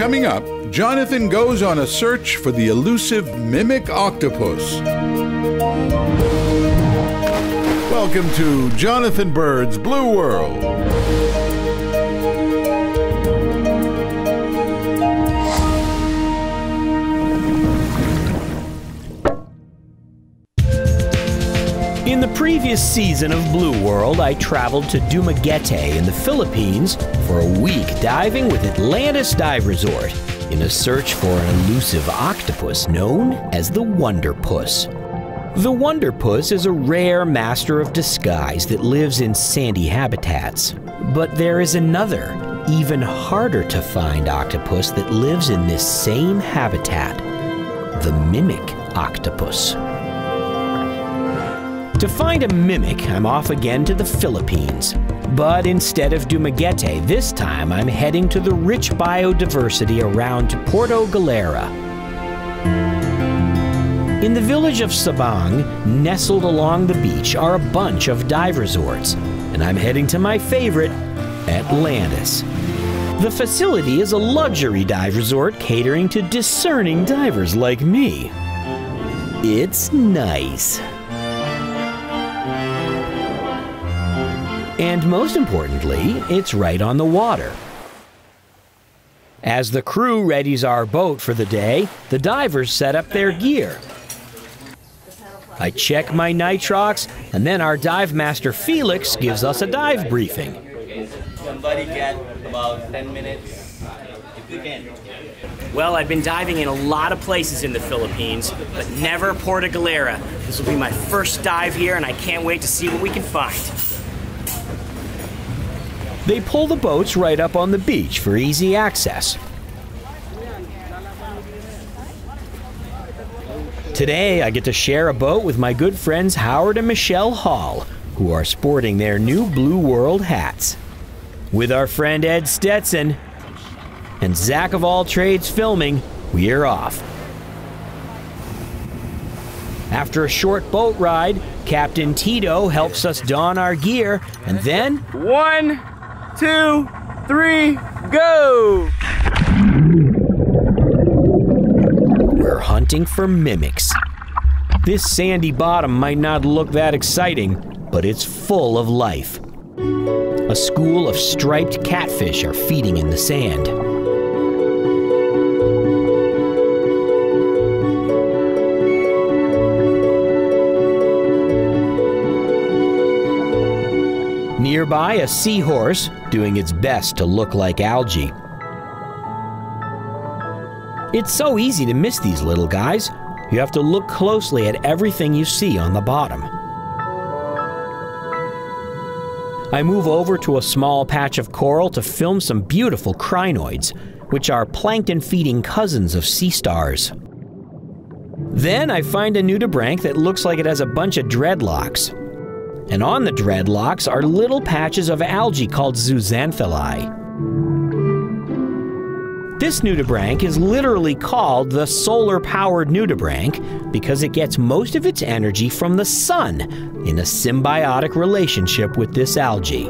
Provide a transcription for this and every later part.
Coming up, Jonathan goes on a search for the elusive mimic octopus. Welcome to Jonathan Bird's Blue World. Previous season of Blue World, I traveled to Dumaguete in the Philippines for a week diving with Atlantis Dive Resort in a search for an elusive octopus known as the Wunderpus. The Wunderpus is a rare master of disguise that lives in sandy habitats. But there is another, even harder to find octopus that lives in this same habitat the mimic octopus. To find a mimic, I'm off again to the Philippines. But instead of Dumaguete, this time I'm heading to the rich biodiversity around Puerto Galera. In the village of Sabang, nestled along the beach, are a bunch of dive resorts, and I'm heading to my favorite, Atlantis. The facility is a luxury dive resort catering to discerning divers like me. It's nice. And most importantly, it's right on the water. As the crew readies our boat for the day, the divers set up their gear. I check my nitrox, and then our dive master Felix gives us a dive briefing. Somebody get about 10 minutes if you can. Well, I've been diving in a lot of places in the Philippines, but never Puerto Galera. This will be my first dive here, and I can't wait to see what we can find. They pull the boats right up on the beach for easy access. Today, I get to share a boat with my good friends Howard and Michelle Hall, who are sporting their new Blue World hats. With our friend Ed Stetson and Zach of All Trades filming, we're off. After a short boat ride, Captain Tito helps us don our gear, and then One, two, three, go! we're hunting for mimics. This sandy bottom might not look that exciting, but it's full of life. A school of striped catfish are feeding in the sand. Nearby, a seahorse doing its best to look like algae. It's so easy to miss these little guys. You have to look closely at everything you see on the bottom. I move over to a small patch of coral to film some beautiful crinoids, which are plankton feeding cousins of sea stars. Then I find a nudibranch that looks like it has a bunch of dreadlocks. And on the dreadlocks are little patches of algae called zooxanthellae. This nudibranch is literally called the solar powered nudibranch because it gets most of its energy from the sun in a symbiotic relationship with this algae.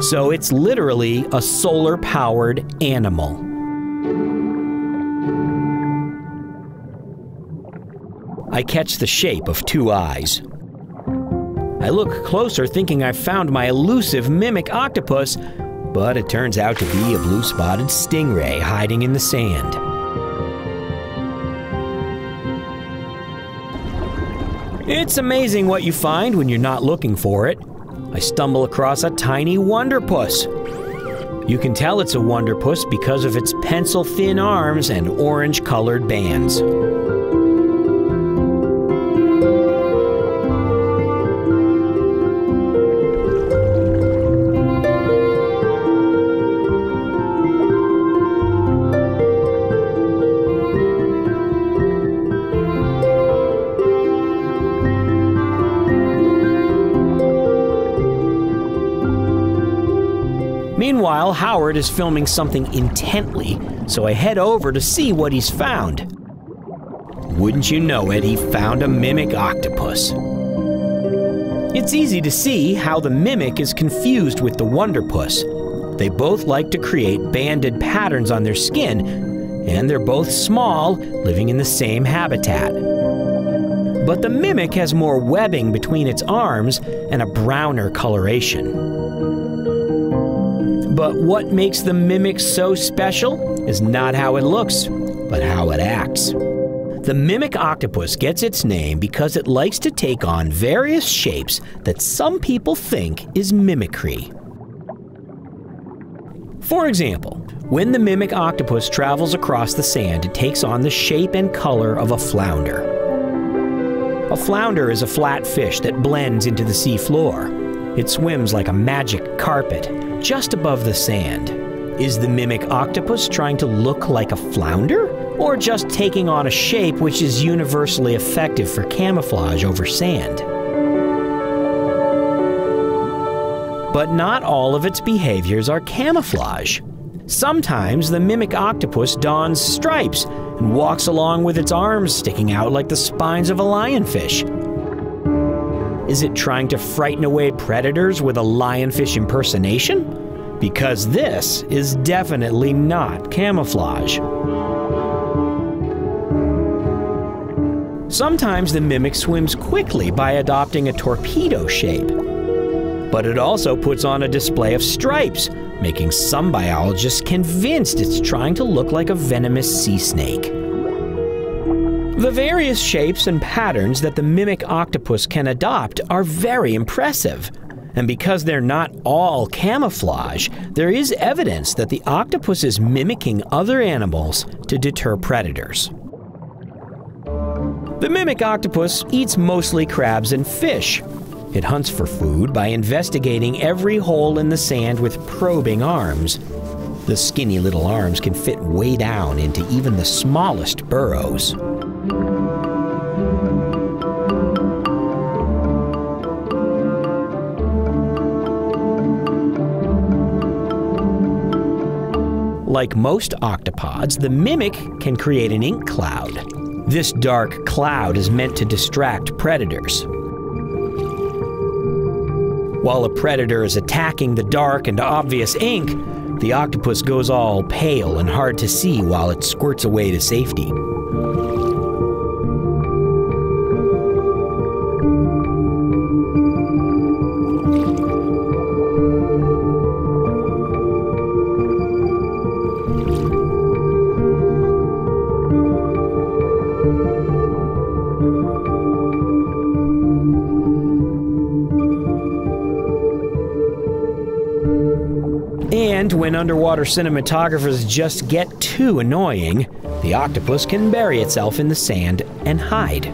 So it's literally a solar powered animal. I catch the shape of two eyes. I look closer thinking I've found my elusive mimic octopus, but it turns out to be a blue spotted stingray hiding in the sand. It's amazing what you find when you're not looking for it. I stumble across a tiny wunderpus. You can tell it's a wunderpus because of its pencil thin arms and orange colored bands. Meanwhile, Howard is filming something intently, so I head over to see what he's found. Wouldn't you know it, he found a mimic octopus. It's easy to see how the mimic is confused with the wunderpus. They both like to create banded patterns on their skin, and they're both small, living in the same habitat. But the mimic has more webbing between its arms and a browner coloration. But what makes the mimic so special is not how it looks, but how it acts. The mimic octopus gets its name because it likes to take on various shapes that some people think is mimicry. For example, when the mimic octopus travels across the sand, it takes on the shape and color of a flounder. A flounder is a flat fish that blends into the sea floor. It swims like a magic carpet, just above the sand. Is the mimic octopus trying to look like a flounder? Or just taking on a shape which is universally effective for camouflage over sand? But not all of its behaviors are camouflage. Sometimes the mimic octopus dons stripes and walks along with its arms sticking out like the spines of a lionfish. Is it trying to frighten away predators with a lionfish impersonation? Because this is definitely not camouflage. Sometimes the mimic swims quickly by adopting a torpedo shape. But it also puts on a display of stripes, making some biologists convinced it's trying to look like a venomous sea snake. The various shapes and patterns that the mimic octopus can adopt are very impressive. And because they're not all camouflage, there is evidence that the octopus is mimicking other animals to deter predators. The mimic octopus eats mostly crabs and fish. It hunts for food by investigating every hole in the sand with probing arms. The skinny little arms can fit way down into even the smallest burrows. Like most octopods, the mimic can create an ink cloud. This dark cloud is meant to distract predators. While a predator is attacking the dark and obvious ink, the octopus goes all pale and hard to see while it squirts away to safety. Cinematographers just get too annoying, the octopus can bury itself in the sand and hide.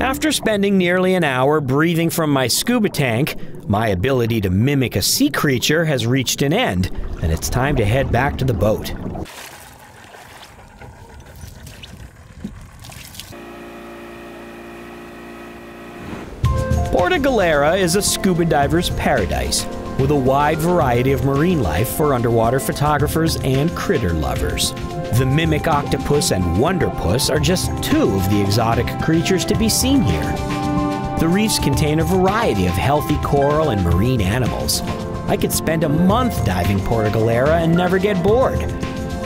After spending nearly an hour breathing from my scuba tank, my ability to mimic a sea creature has reached an end, and it's time to head back to the boat. Galera is a scuba diver's paradise with a wide variety of marine life for underwater photographers and critter lovers. The mimic octopus and wunderpus are just two of the exotic creatures to be seen here. The reefs contain a variety of healthy coral and marine animals. I could spend a month diving Puerto Galera and never get bored.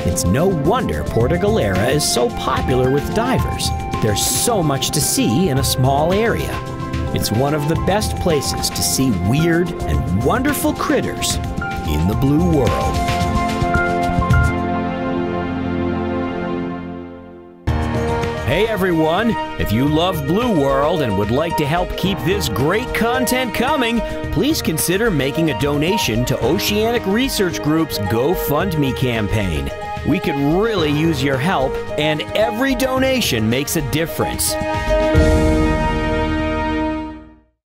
It's no wonder Puerto Galera is so popular with divers. There's so much to see in a small area. It's one of the best places to see weird and wonderful critters in the blue world. Hey everyone! If you love Blue World and would like to help keep this great content coming, please consider making a donation to Oceanic Research Group's GoFundMe campaign. We could really use your help, and every donation makes a difference.